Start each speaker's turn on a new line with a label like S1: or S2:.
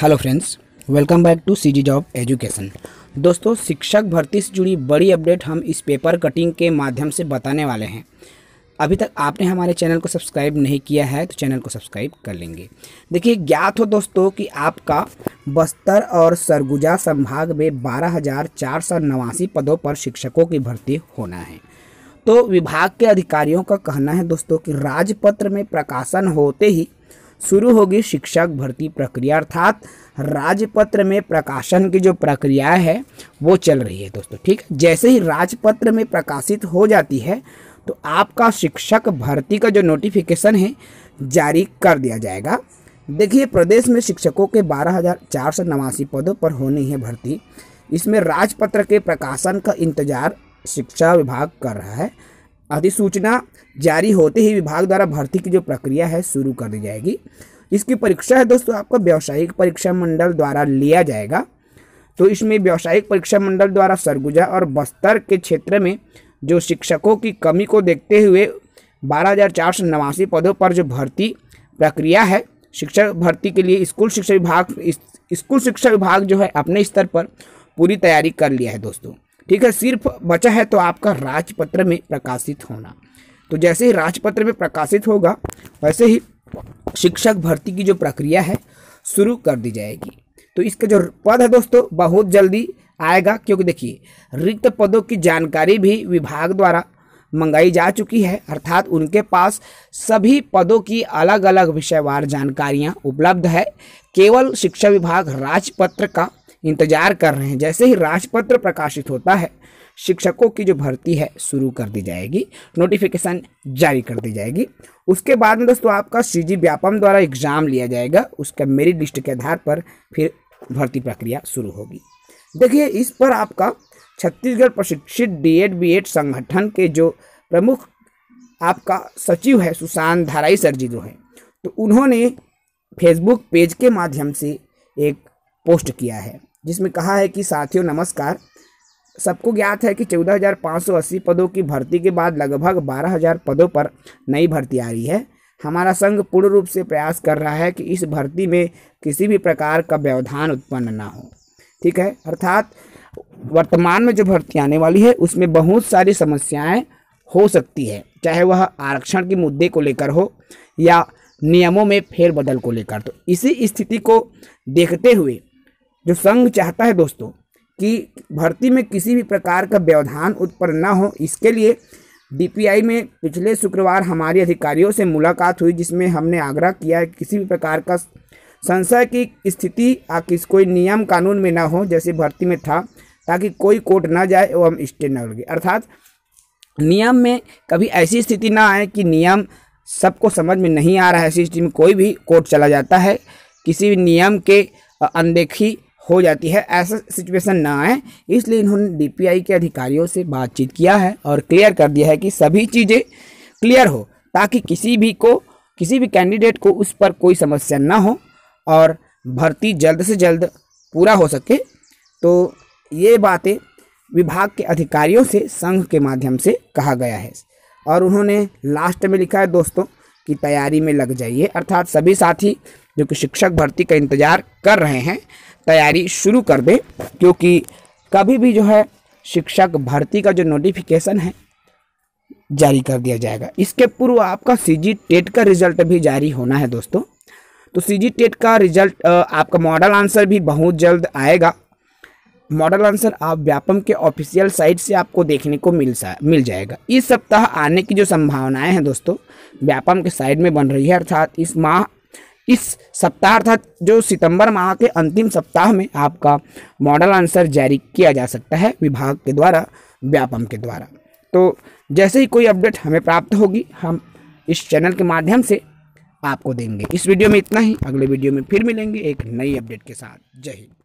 S1: Hello friends welcome back to C G job education दोस्तों, शिक्षक भर्ती से जुड़ी बड़ी अपडेट हम इस पेपर कटिंग के माध्यम से बताने वाले हैं। अभी तक आपने हमारे चैनल को सब्सक्राइब नहीं किया है तो चैनल को सब्सक्राइब कर लेंगे। देखिए, ज्ञात हो दोस्तों कि आपका बस्तर और सरगुजा संभाग में बारह पदों पर शिक्षकों की भर्ती होना है। तो विभाग के अधिकारियों का कहना है दोस्तों कि राजपत्र में प्रकाशन होते ही शुरू होगी शिक्षक भर्ती प्रक्रिया, अर्थात राजपत्र में प्रकाशन की जो प्रक्रिया है, वो चल रही है दोस्तों, ठीक जैसे ही राजपत्र में प्रकाशित हो जाती है तो आपका शिक्षक भर्ती का जो नोटिफिकेशन है, जारी कर दिया जाएगा। देखिए, प्रदेश में शिक्षकों के बारह पदों पर होनी है भर्ती। इसमें राजपत्र के प्रकाशन का इंतज़ार शिक्षा विभाग कर रहा है। अधिसूचना जारी होते ही विभाग द्वारा भर्ती की जो प्रक्रिया है शुरू कर दी जाएगी। इसकी परीक्षा है दोस्तों आपका व्यावसायिक परीक्षा मंडल द्वारा लिया जाएगा। तो इसमें व्यावसायिक परीक्षा मंडल द्वारा सरगुजा और बस्तर के क्षेत्र में जो शिक्षकों की कमी को देखते हुए बारह पदों पर जो भर्ती प्रक्रिया है, शिक्षक भर्ती के लिए स्कूल शिक्षा विभाग, स्कूल शिक्षा विभाग जो है अपने स्तर पर पूरी तैयारी कर लिया है दोस्तों। ठीक है, सिर्फ़ बचा है तो आपका राजपत्र में प्रकाशित होना। तो जैसे ही राजपत्र में प्रकाशित होगा, वैसे ही शिक्षक भर्ती की जो प्रक्रिया है, शुरू कर दी जाएगी। तो इसका जो पद है दोस्तों, बहुत जल्दी आएगा, क्योंकि देखिए, रिक्त पदों की जानकारी भी विभाग द्वारा मंगाई जा चुकी है, अर्थात उनके पास सभी पदों की अलग अलग विषयवार जानकारियाँ उपलब्ध है। केवल शिक्षा विभाग राजपत्र का इंतज़ार कर रहे हैं। जैसे ही राजपत्र प्रकाशित होता है, शिक्षकों की जो भर्ती है, शुरू कर दी जाएगी। नोटिफिकेशन जारी कर दी जाएगी। उसके बाद में दोस्तों आपका सी जी व्यापम द्वारा एग्ज़ाम लिया जाएगा। उसका मेरिट लिस्ट के आधार पर फिर भर्ती प्रक्रिया शुरू होगी। देखिए, इस पर आपका छत्तीसगढ़ प्रशिक्षित डीएड बीएड संगठन के जो प्रमुख आपका सचिव है, सुशांत धाराई सर जी जो है तो उन्होंने फेसबुक पेज के माध्यम से एक पोस्ट किया है। जिसमें कहा है कि, साथियों, नमस्कार। सबको ज्ञात है कि चौदह हज़ार पाँच सौ अस्सी पदों की भर्ती के बाद लगभग बारह हज़ार पदों पर नई भर्ती आ रही है। हमारा संघ पूर्ण रूप से प्रयास कर रहा है कि इस भर्ती में किसी भी प्रकार का व्यवधान उत्पन्न ना हो। ठीक है? अर्थात, वर्तमान में जो भर्ती आने वाली है, उसमें बहुत सारी समस्याएँ हो सकती है, चाहे वह आरक्षण के मुद्दे को लेकर हो या नियमों में फेरबदल को लेकर। तो इसी स्थिति को देखते हुए जो संघ चाहता है दोस्तों, कि भर्ती में किसी भी प्रकार का व्यवधान उत्पन्न न हो, इसके लिए डीपीआई में पिछले शुक्रवार हमारे अधिकारियों से मुलाकात हुई, जिसमें हमने आग्रह किया कि किसी भी प्रकार का संशय की स्थिति या किस कोई नियम कानून में ना हो, जैसे भर्ती में था, ताकि कोई कोर्ट ना जाए एवं स्टे न लगे। अर्थात नियम में कभी ऐसी स्थिति ना आए कि नियम सबको समझ में नहीं आ रहा है। ऐसी स्थिति में कोई भी कोर्ट चला जाता है, किसी भी नियम के अनदेखी हो जाती है, ऐसा सिचुएशन ना आए। इसलिए इन्होंने डीपीआई के अधिकारियों से बातचीत किया है और क्लियर कर दिया है कि सभी चीज़ें क्लियर हो, ताकि किसी भी को, किसी भी कैंडिडेट को उस पर कोई समस्या ना हो और भर्ती जल्द से जल्द पूरा हो सके। तो ये बातें विभाग के अधिकारियों से, संघ के माध्यम से कहा गया है और उन्होंने लास्ट में लिखा है, दोस्तों, कि तैयारी में लग जाइए। अर्थात सभी साथी जो कि शिक्षक भर्ती का इंतज़ार कर रहे हैं, तैयारी शुरू कर दें, क्योंकि कभी भी जो है शिक्षक भर्ती का जो नोटिफिकेशन है, जारी कर दिया जाएगा। इसके पूर्व आपका सी जी टेट का रिज़ल्ट भी जारी होना है दोस्तों। तो सी जी टेट का रिज़ल्ट आपका मॉडल आंसर भी बहुत जल्द आएगा। मॉडल आंसर आप व्यापम के ऑफिशियल साइट से आपको देखने को मिल सा, मिल जाएगा। इस सप्ताह आने की जो संभावनाएँ हैं दोस्तों, व्यापम के साइड में बन रही है, अर्थात इस माह इस सप्ताह अर्थात जो सितंबर माह के अंतिम सप्ताह में आपका मॉडल आंसर जारी किया जा सकता है विभाग के द्वारा, व्यापम के द्वारा। तो जैसे ही कोई अपडेट हमें प्राप्त होगी, हम इस चैनल के माध्यम से आपको देंगे। इस वीडियो में इतना ही, अगले वीडियो में फिर मिलेंगे एक नई अपडेट के साथ। जय हिंद।